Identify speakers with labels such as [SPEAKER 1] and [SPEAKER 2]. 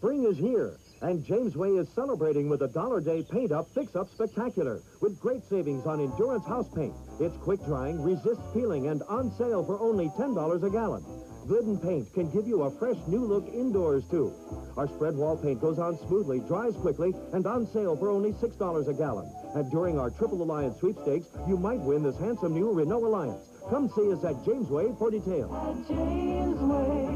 [SPEAKER 1] Spring is here, and Jamesway is celebrating with a Dollar Day Paint Up Fix Up Spectacular with great savings on Endurance House Paint. It's quick drying, resists peeling, and on sale for only $10 a gallon. Glidden paint can give you a fresh new look indoors, too. Our Spred Wall paint goes on smoothly, dries quickly, and on sale for only $6 a gallon. And during our Triple Alliance sweepstakes, you might win this handsome new Renault Alliance. Come see us at Jamesway for details.
[SPEAKER 2] At Jamesway,